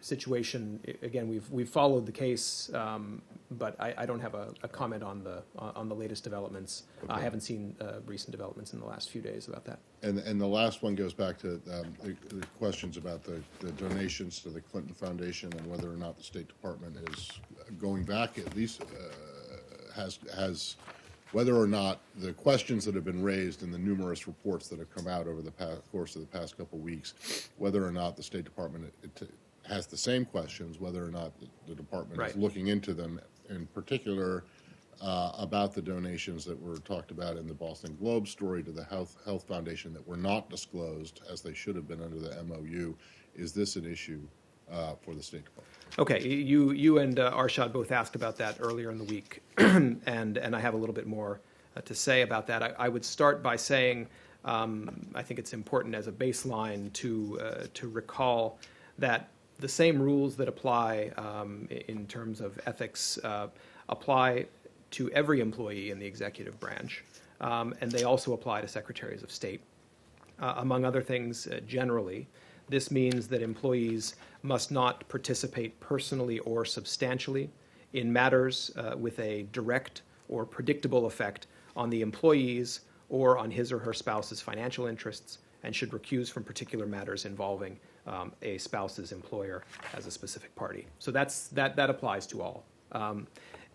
situation. Again, we've, we've followed the case, um, but I, I don't have a, a comment on the, on the latest developments. I haven't seen uh, recent developments in the last few days about that. And, and the last one goes back to um, the the questions about the the donations to the Clinton Foundation and whether or not the State Department is going back, at least, uh, has, has, whether or not the questions that have been raised in the numerous reports that have come out over the past, course of the past couple of weeks, whether or not the State Department has the same questions, whether or not the- the department is looking into them, in particular, uh, about the donations that were talked about in the Boston Globe story to the Health, Health Foundation that were not disclosed as they should have been under the MOU. Is this an issue uh, for the State Department? Okay, you, you and uh, Arshad both asked about that earlier in the week, [CLEARS THROAT] and, and I have a little bit more uh, to say about that. I, I would start by saying um, I think it's important as a baseline to, uh, to recall that the same rules that apply um, in terms of ethics uh, apply to every employee in the executive branch, um, and they also apply to secretaries of state. Uh, among other things, uh, generally, this means that employees must not participate personally or substantially in matters uh, with a direct or predictable effect on the employee's or on his or her spouse's financial interests and should recuse from particular matters involving um, a spouse's employer as a specific party. So that's, that, that applies to all. Um,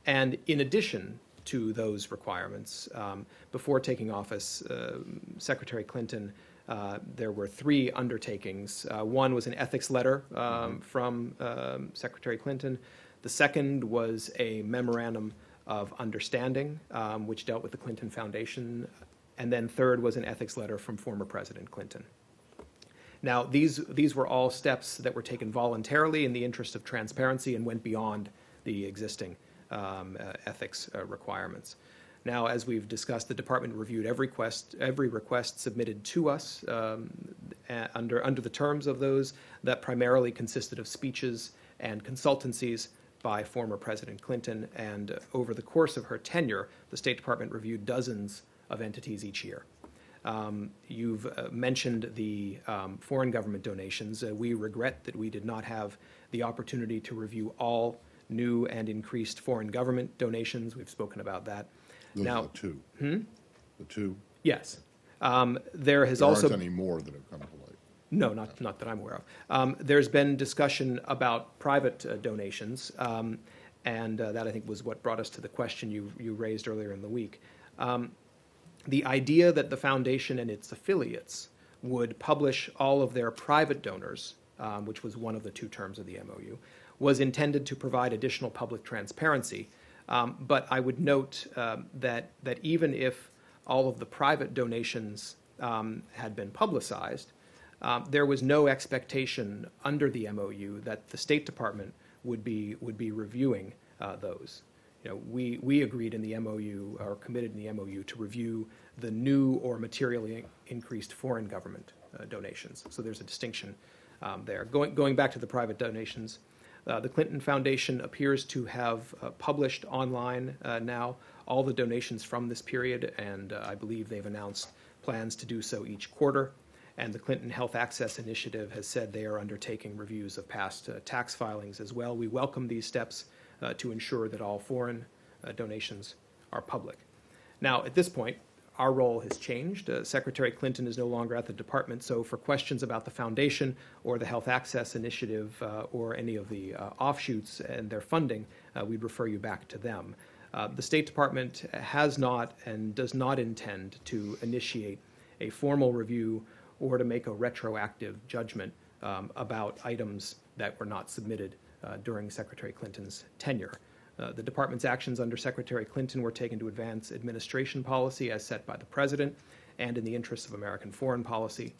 and in addition to those requirements, um, before taking office, uh, Secretary Clinton, uh, there were three undertakings. Uh, one was an ethics letter um, from um, Secretary Clinton. The second was a memorandum of understanding, um, which dealt with the Clinton Foundation. And then third was an ethics letter from former President Clinton. Now, these, these were all steps that were taken voluntarily in the interest of transparency and went beyond the existing um, uh, ethics uh, requirements. Now, as we've discussed, the department reviewed every request, every request submitted to us um, under, under the terms of those that primarily consisted of speeches and consultancies by former President Clinton. And over the course of her tenure, the State Department reviewed dozens of entities each year. Um, You've uh, mentioned the um, foreign government donations. Uh, We regret that we did not have the opportunity to review all new and increased foreign government donations. We've spoken about that. Those are Now, the two. The two. yes, Um, there has There also aren't any more that have come to light. no, not, not that I'm aware of. Um, there's been discussion about private uh, donations, um, and uh, that I think was what brought us to the question you, you raised earlier in the week. Um, the idea that the foundation and its affiliates would publish all of their private donors, um, which was one of the two terms of the MOU, was intended to provide additional public transparency. Um, but I would note um, that, that even if all of the private donations um, had been publicized, um, there was no expectation under the MOU that the State Department would be, would be reviewing uh, those. You know, we, we agreed in the MOU, or committed in the MOU, to review the new or materially increased foreign government uh, donations. So there's a distinction um, there. Going, going back to the private donations, uh, the Clinton Foundation appears to have uh, published online uh, now all the donations from this period, and uh, I believe they've announced plans to do so each quarter. And the Clinton Health Access Initiative has said they are undertaking reviews of past uh, tax filings as well. We welcome these steps uh, to ensure that all foreign donations are public. Now, at this point, our role has changed. Uh, Secretary Clinton is no longer at the department, so for questions about the foundation or the Health Access Initiative uh, or any of the uh, offshoots and their funding, uh, we'd refer you back to them. The State Department has not and does not intend to initiate a formal review or to make a retroactive judgment um, about items that were not submitted during Secretary Clinton's tenure. Uh, the department's actions under Secretary Clinton were taken to advance administration policy as set by the president and in the interests of American foreign policy.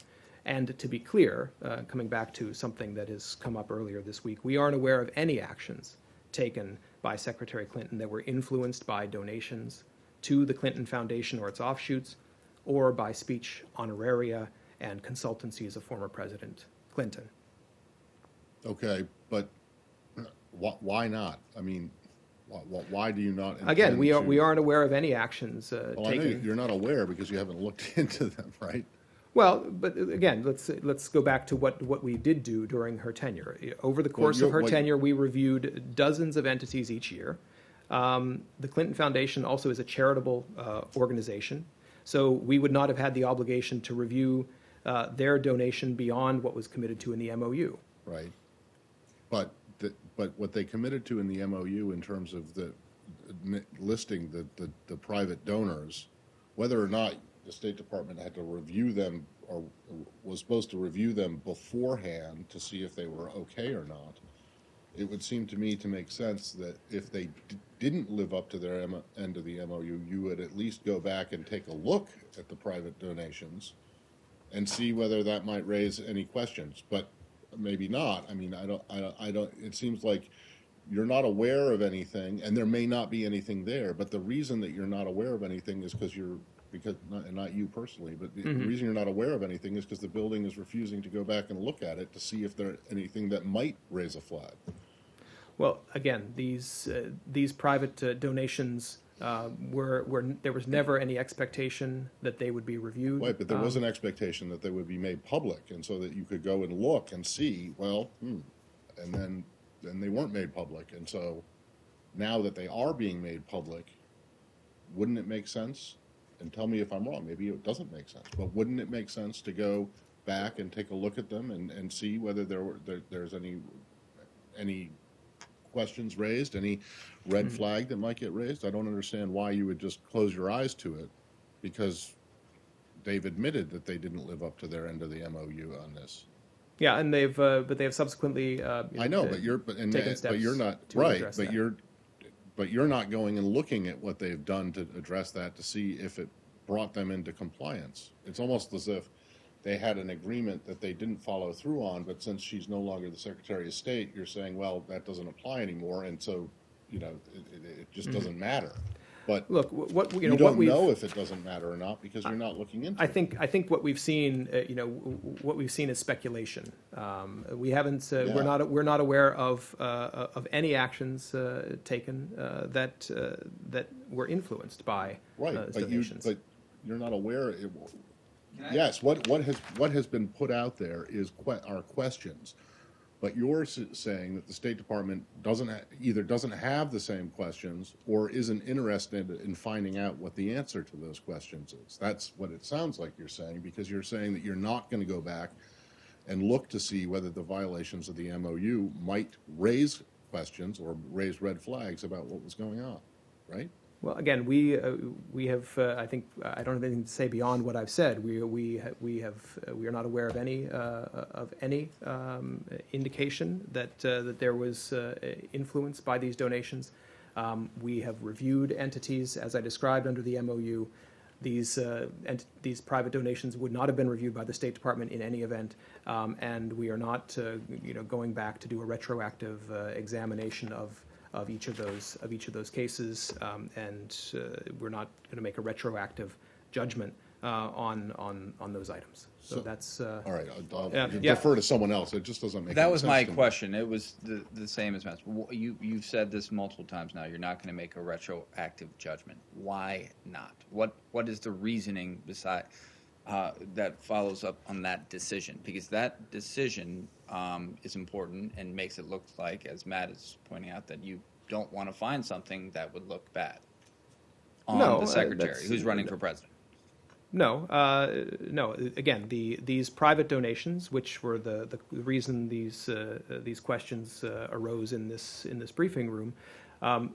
And to be clear, uh, coming back to something that has come up earlier this week, we aren't aware of any actions taken by Secretary Clinton that were influenced by donations to the Clinton Foundation or its offshoots, or by speech honoraria and consultancies of former President Clinton. Okay, but why, why not? I mean, Why, why do you not? Again, we, are, intend we to- aren't aware of any actions uh, Well, I know taken. you're not aware because you haven't looked [LAUGHS] into them, right? Well, but again, let's let's go back to what what we did do during her tenure. Over the course you're- of her what- tenure, we reviewed dozens of entities each year. Um, the Clinton Foundation also is a charitable uh, organization, so we would not have had the obligation to review uh, their donation beyond what was committed to in the MOU. Right. But, but what they committed to in the MOU in terms of the, listing the, the, the private donors, whether or not the State Department had to review them or was supposed to review them beforehand to see if they were okay or not, it would seem to me to make sense that if they didn't live up to their M- end of the MOU, you would at least go back and take a look at the private donations and see whether that might raise any questions, but maybe not. I mean, I don't, I don't, I don't, it seems like you're not aware of anything, and there may not be anything there, but the reason that you're not aware of anything is because you're, because, not, and not you personally, but the the reason you're not aware of anything is because the building is refusing to go back and look at it to see if there anything that might raise a flag. Well, again, these uh, these private uh, donations uh, were were there was never any expectation that they would be reviewed. Right, but there was Um, an expectation that they would be made public, and so that you could go and look and see, well, hmm, and then, then they weren't made public, and so now that they are being made public, wouldn't it make sense? And tell me if I'm wrong, maybe it doesn't make sense, but wouldn't it make sense to go back and take a look at them and, and see whether there were, there, there's any, any questions raised, any red flag that might get raised? I don't understand why you would just close your eyes to it, because they've admitted that they didn't live up to their end of the MOU on this. Yeah, and they've uh, but they have subsequently. Uh, I know, but you're, but, and, but you're not, right, but that. you're, but you're not going and looking at what they've done to address that to see if it brought them into compliance. It's almost as if they had an agreement that they didn't follow through on, but since she's no longer the Secretary of State, you're saying, well, that doesn't apply anymore, and so, you know, it, it, just doesn't matter. But Mm-hmm. Look, what you you know, what don't know if it doesn't matter or not because you're not looking into I it. think I think what we've seen, uh, you know, w- what we've seen is speculation. Um, we haven't. Uh, Yeah. We're not. We're not aware of uh, of any actions uh, taken uh, that uh, that were influenced by Right, but You, but you're not aware, it, yes, what, what has, what has been put out there is que, are questions. But you're s- saying that the State Department doesn't, ha- either doesn't have the same questions or isn't interested in finding out what the answer to those questions is. That's what it sounds like you're saying, because you're saying that you're not gonna go back and look to see whether the violations of the MOU might raise questions or raise red flags about what was going on, right? Well, again, we uh, we have. Uh, I think I don't have anything to say beyond what I've said. We we we have uh, we are not aware of any uh, of any um, indication that uh, that there was uh, influence by these donations. Um, we have reviewed entities as I described under the MOU. These uh, ent- these private donations would not have been reviewed by the State Department in any event, um, and we are not uh, you know going back to do a retroactive uh, examination of of each of those of each of those cases, um, and uh, we're not going to make a retroactive judgment uh, on on on those items. So, So- that's uh, All right, I'll- I'll Yeah, yeah. defer to someone else. It just doesn't make That any was sense my to me. question. It was the, the same as Matt's. You, you've said this multiple times now. You're not going to make a retroactive judgment. Why not? What, what is the reasoning beside, uh, that follows up on that decision? Because that decision um, is important and makes it look like, as Matt is pointing out, that you don't want to find something that would look bad on No, uh, the secretary that's- who's running for president. No, uh, no. Again, the these private donations, which were the, the reason these uh, these questions uh, arose in this in this briefing room, um,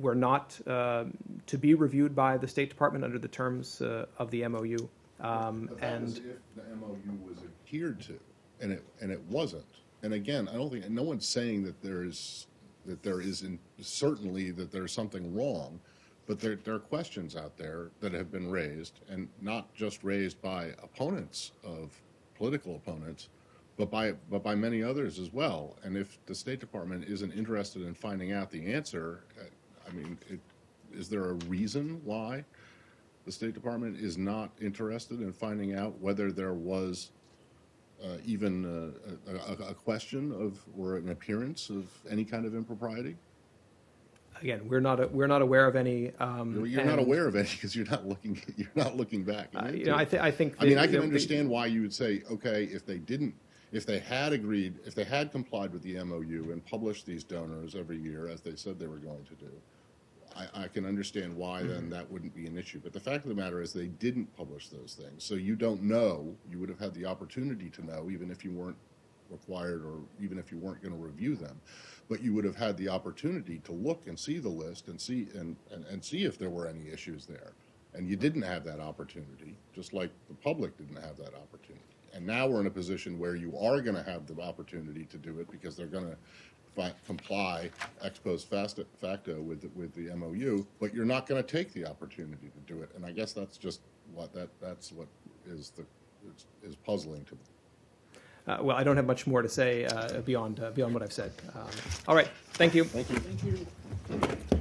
were not um to be reviewed by the State Department under the terms uh, of the MOU. Um, But that was and if the MOU was adhered to, and it, and it wasn't. And again, I don't think, no one's saying that there is, that there isn't, certainly that there's something wrong, but there, there are questions out there that have been raised, and not just raised by opponents of, political opponents, but by, but by many others as well. And if the State Department isn't interested in finding out the answer, uh, I mean, it, is there a reason why the State Department is not interested in finding out whether there was uh, even uh, a, a, a question of or an appearance of any kind of impropriety? again, we're not, we're not aware of any. um, You're, you're not aware of any because you're not looking, [LAUGHS] you're not looking back. uh, You know, I thi- I think. I mean, I can understand why you would say, okay, if they didn't, if they had agreed, if they had complied with the MOU and published these donors every year as they said they were going to do, I, I can understand why then Mm-hmm. that wouldn't be an issue. But the fact of the matter is they didn't publish those things. So you don't know, you would have had the opportunity to know, even if you weren't required or even if you weren't going to review them. But you would have had the opportunity to look and see the list and see, and, and, and see if there were any issues there. And you didn't have that opportunity, just like the public didn't have that opportunity. And now we're in a position where you are going to have the opportunity to do it because they're going to comply ex post facto facto with, the- with the MOU, but you're not going to take the opportunity to do it. And I guess that's just what, that, that's what is the, is- is puzzling to me. Uh, Well, I don't have much more to say uh, beyond, uh, beyond what I've said. Um, All right, thank you. Thank you.